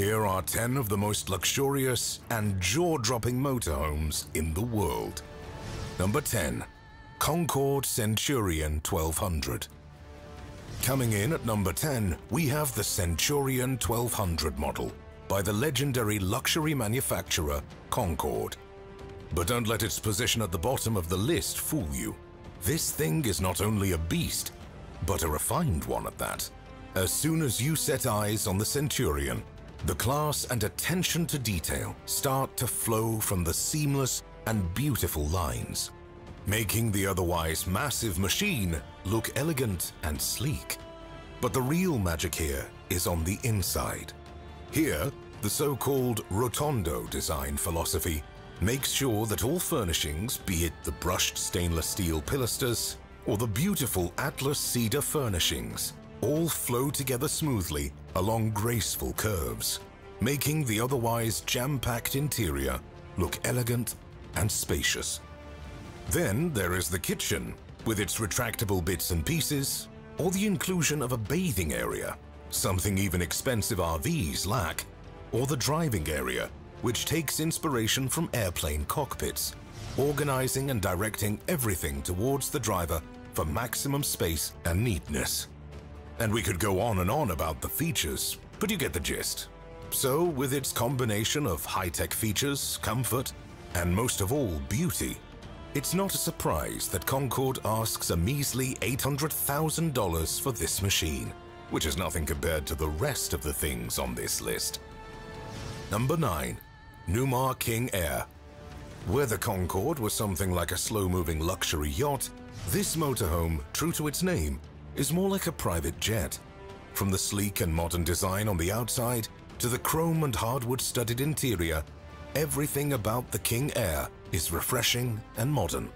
Here are 10 of the most luxurious and jaw-dropping motorhomes in the world. Number 10. Concorde Centurion 1200. Coming in at number 10, we have the Centurion 1200 model by the legendary luxury manufacturer Concorde. But don't let its position at the bottom of the list fool you. This thing is not only a beast, but a refined one at that. As soon as you set eyes on the Centurion, the class and attention to detail start to flow from the seamless and beautiful lines, making the otherwise massive machine look elegant and sleek. But the real magic here is on the inside. Here, the so-called Rotondo design philosophy makes sure that all furnishings, be it the brushed stainless steel pilasters or the beautiful Atlas cedar furnishings, all flow together smoothly along graceful curves, making the otherwise jam-packed interior look elegant and spacious. Then there is the kitchen, with its retractable bits and pieces, or the inclusion of a bathing area, something even expensive RVs lack, or the driving area, which takes inspiration from airplane cockpits, organizing and directing everything towards the driver for maximum space and neatness. And we could go on and on about the features, but you get the gist. So, with its combination of high-tech features, comfort, and most of all, beauty, it's not a surprise that Concorde asks a measly $800,000 for this machine, which is nothing compared to the rest of the things on this list. Number 9. Newmar King Air Where the Concorde was something like a slow-moving luxury yacht, this motorhome, true to its name, is more like a private jet. From the sleek and modern design on the outside to the chrome and hardwood-studded interior, everything about the King Air is refreshing and modern.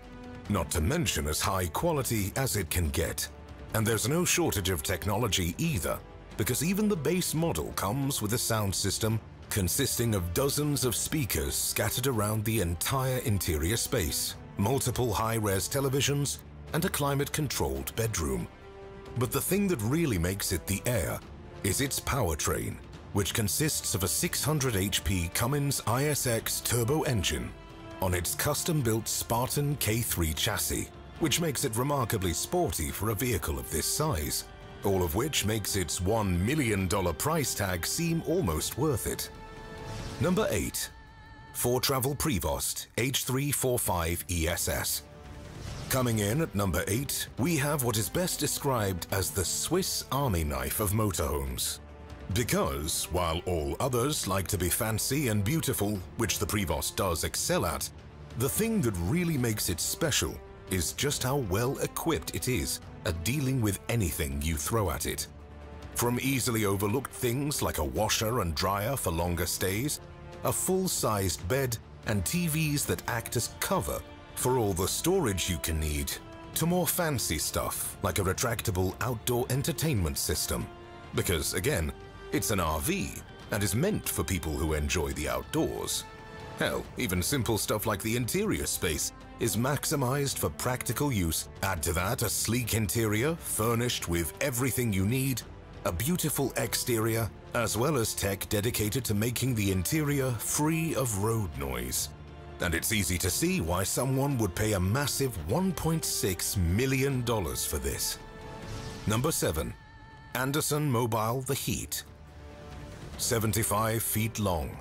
Not to mention as high quality as it can get. And there's no shortage of technology either, because even the base model comes with a sound system consisting of dozens of speakers scattered around the entire interior space, multiple high-res televisions, and a climate-controlled bedroom. But the thing that really makes it the Air is its powertrain, which consists of a 600 HP Cummins ISX turbo engine on its custom-built Spartan K3 chassis, which makes it remarkably sporty for a vehicle of this size, all of which makes its $1 million price tag seem almost worth it. Number 8. 4Travel Prevost H345 ESS Coming in at number 8, we have what is best described as the Swiss Army knife of motorhomes. Because, while all others like to be fancy and beautiful, which the Prevost does excel at, the thing that really makes it special is just how well equipped it is at dealing with anything you throw at it. From easily overlooked things like a washer and dryer for longer stays, a full-sized bed, and TVs that act as cover for all the storage you can need, to more fancy stuff like a retractable outdoor entertainment system. Because again, it's an RV and is meant for people who enjoy the outdoors. Hell, even simple stuff like the interior space is maximized for practical use. Add to that a sleek interior furnished with everything you need, a beautiful exterior, as well as tech dedicated to making the interior free of road noise. And it's easy to see why someone would pay a massive $1.6 million for this. Number 7. Anderson Mobile The Heat 75 feet long,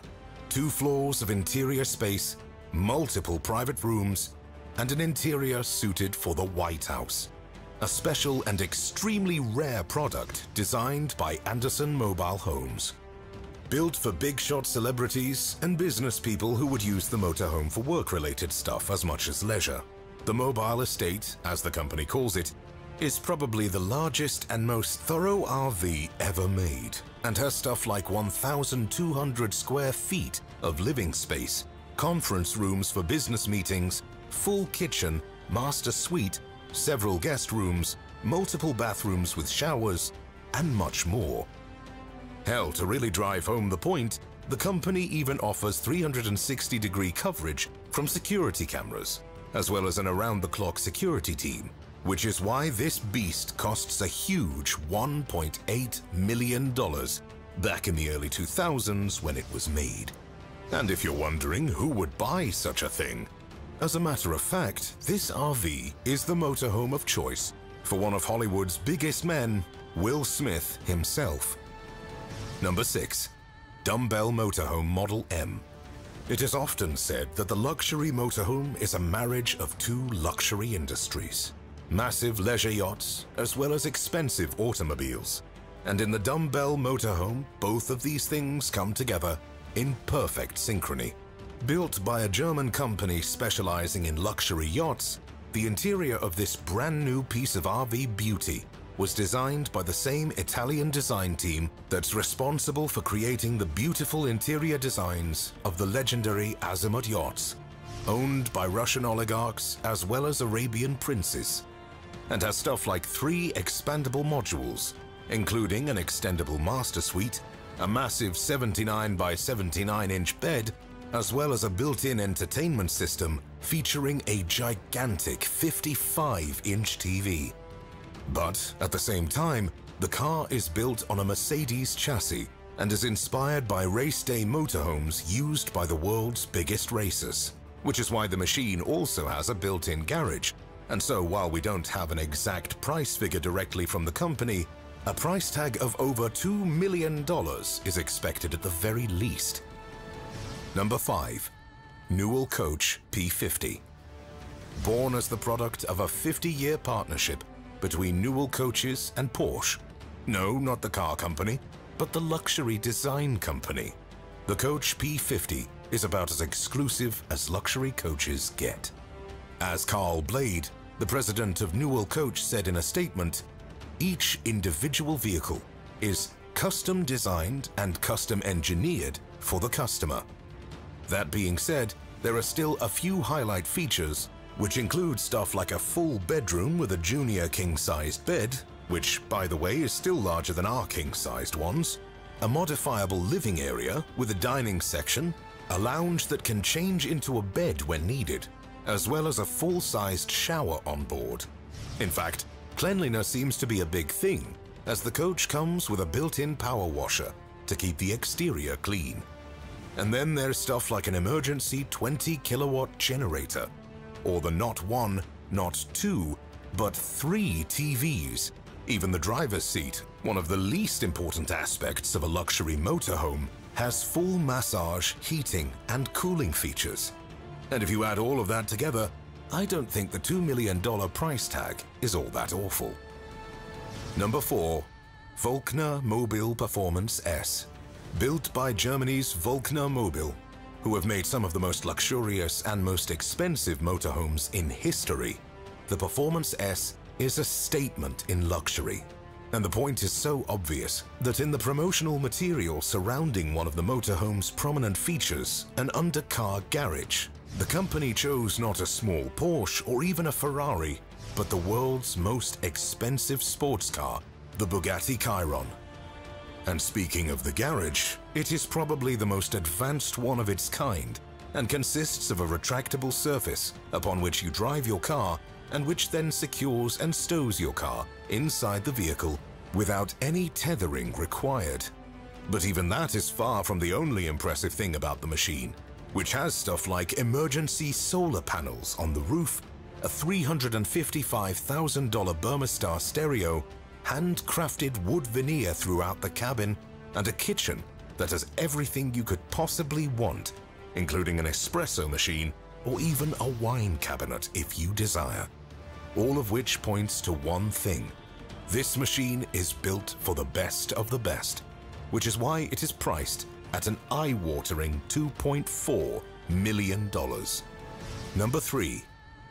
two floors of interior space, multiple private rooms, and an interior suited for the White House. A special and extremely rare product designed by Anderson Mobile Homes. Built for big shot celebrities and business people who would use the motorhome for work-related stuff as much as leisure. The mobile estate, as the company calls it, is probably the largest and most thorough RV ever made and has stuff like 1,200 square feet of living space, conference rooms for business meetings, full kitchen, master suite, several guest rooms, multiple bathrooms with showers, and much more. Hell, to really drive home the point, the company even offers 360 degree coverage from security cameras, as well as an around-the-clock security team, which is why this beast costs a huge $1.8 million back in the early 2000s when it was made. And if you're wondering who would buy such a thing, as a matter of fact, this RV is the motorhome of choice for one of Hollywood's biggest men, Will Smith himself. Number 6. Dembell Motorhome Model M. It is often said that the luxury motorhome is a marriage of two luxury industries. Massive leisure yachts, as well as expensive automobiles. And in the Dembell motorhome, both of these things come together in perfect synchrony. Built by a German company specializing in luxury yachts, the interior of this brand new piece of RV beauty was designed by the same Italian design team that's responsible for creating the beautiful interior designs of the legendary Azimut yachts, owned by Russian oligarchs as well as Arabian princes, and has stuff like three expandable modules, including an extendable master suite, a massive 79 by 79 inch bed, as well as a built-in entertainment system featuring a gigantic 55 inch TV. But at the same time, the car is built on a Mercedes chassis and is inspired by race day motorhomes used by the world's biggest racers, which is why the machine also has a built-in garage. And so while we don't have an exact price figure directly from the company, a price tag of over $2 million is expected at the very least. Number 5. Newell Coach P50 Born as the product of a 50-year partnership between Newell Coaches and Porsche. No, not the car company, but the luxury design company. The Coach P50 is about as exclusive as luxury coaches get. As Carl Blade, the president of Newell Coach said in a statement, each individual vehicle is custom designed and custom engineered for the customer. That being said, there are still a few highlight features which includes stuff like a full bedroom with a junior king-sized bed, which, by the way, is still larger than our king-sized ones, a modifiable living area with a dining section, a lounge that can change into a bed when needed, as well as a full-sized shower on board. In fact, cleanliness seems to be a big thing, as the coach comes with a built-in power washer to keep the exterior clean. And then there's stuff like an emergency 20 kilowatt generator or the not one, not two, but three TVs. Even the driver's seat, one of the least important aspects of a luxury motorhome, has full massage, heating, and cooling features. And if you add all of that together, I don't think the $2 million price tag is all that awful. Number 4. Volkner Mobile Performance S Built by Germany's Volkner Mobil, who have made some of the most luxurious and most expensive motorhomes in history, the Performance S is a statement in luxury. And the point is so obvious that in the promotional material surrounding one of the motorhome's prominent features, an undercar garage, the company chose not a small Porsche or even a Ferrari, but the world's most expensive sports car, the Bugatti Chiron. And speaking of the garage, it is probably the most advanced one of its kind and consists of a retractable surface upon which you drive your car and which then secures and stows your car inside the vehicle without any tethering required. But even that is far from the only impressive thing about the machine, which has stuff like emergency solar panels on the roof, a $355,000 Burmester stereo handcrafted wood veneer throughout the cabin, and a kitchen that has everything you could possibly want, including an espresso machine or even a wine cabinet if you desire. All of which points to one thing. This machine is built for the best of the best, which is why it is priced at an eye-watering $2.4 million. Number 3.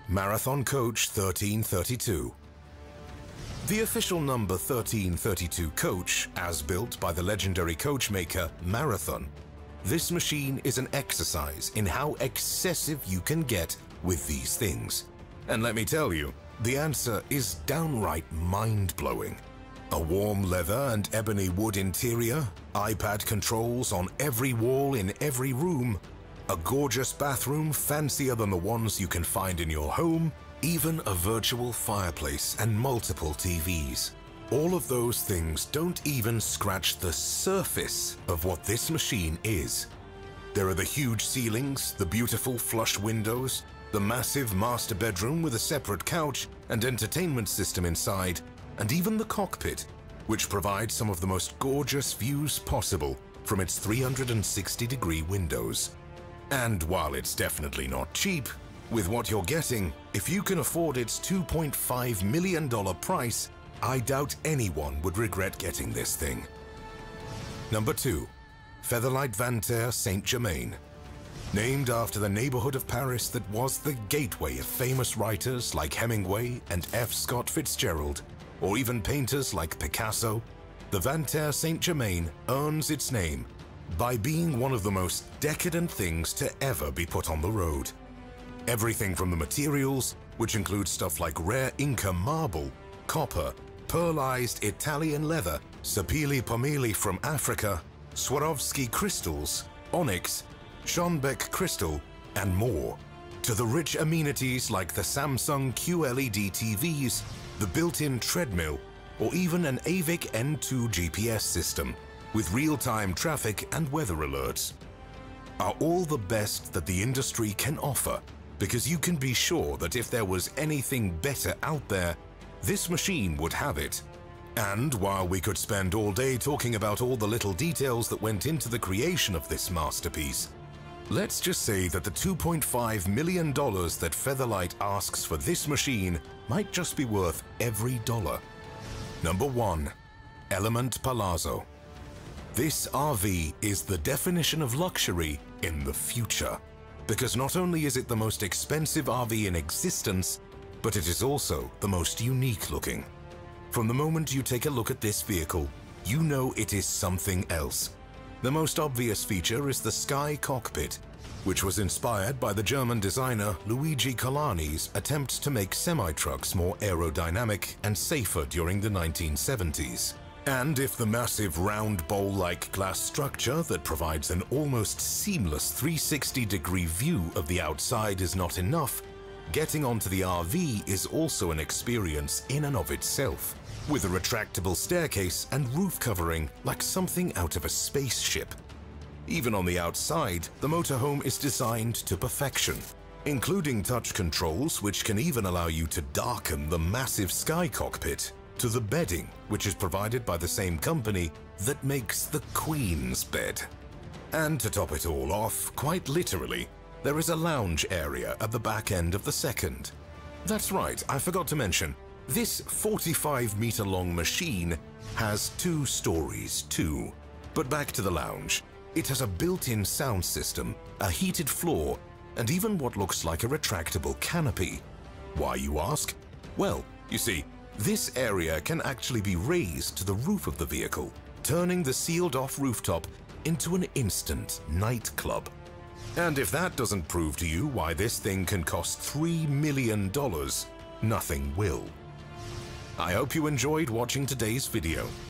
Marathon Coach 1332 the official number 1332 coach, as built by the legendary coachmaker Marathon, this machine is an exercise in how excessive you can get with these things. And let me tell you, the answer is downright mind-blowing. A warm leather and ebony wood interior, iPad controls on every wall in every room, a gorgeous bathroom fancier than the ones you can find in your home, even a virtual fireplace and multiple TVs. all of those things don't even scratch the surface of what this machine is. There are the huge ceilings, the beautiful flush windows, the massive master bedroom with a separate couch and entertainment system inside, and even the cockpit, which provides some of the most gorgeous views possible from its 360 degree windows. And while it's definitely not cheap, with what you're getting, if you can afford its $2.5 million price, I doubt anyone would regret getting this thing. Number 2. Featherlite Vantare Saint-Germain. Named after the neighborhood of Paris that was the gateway of famous writers like Hemingway and F. Scott Fitzgerald, or even painters like Picasso, the Vantare Saint-Germain earns its name by being one of the most decadent things to ever be put on the road. Everything from the materials, which include stuff like rare Inca marble, copper, pearlized Italian leather, sapele pommele from Africa, Swarovski crystals, onyx, Schonbek crystal, and more. To the rich amenities like the Samsung QLED TVs, the built-in treadmill, or even an AVIC N2 GPS system with real-time traffic and weather alerts are all the best that the industry can offer because you can be sure that if there was anything better out there, this machine would have it and while we could spend all day talking about all the little details that went into the creation of this masterpiece, let's just say that the $2.5 million that Featherlite asks for this machine might just be worth every dollar. Number 1. Element Palazzo This RV is the definition of luxury in the future, because not only is it the most expensive RV in existence, but it is also the most unique looking. From the moment you take a look at this vehicle, you know it is something else. The most obvious feature is the Sky Cockpit, which was inspired by the German designer Luigi Colani's attempts to make semi-trucks more aerodynamic and safer during the 1970s. And if the massive round bowl-like glass structure that provides an almost seamless 360-degree view of the outside is not enough, getting onto the RV is also an experience in and of itself with a retractable staircase and roof covering like something out of a spaceship. Even on the outside, the motorhome is designed to perfection, including touch controls which can even allow you to darken the massive sky cockpit to the bedding which is provided by the same company that makes the Queen's bed. And to top it all off, quite literally, there is a lounge area at the back end of the second. That's right, I forgot to mention, this 45 meter long machine has two stories too. But back to the lounge. It has a built-in sound system, a heated floor, and even what looks like a retractable canopy. Why, you ask? Well, you see, this area can actually be raised to the roof of the vehicle, turning the sealed-off rooftop into an instant nightclub. And if that doesn't prove to you why this thing can cost $3 million, nothing will. I hope you enjoyed watching today's video.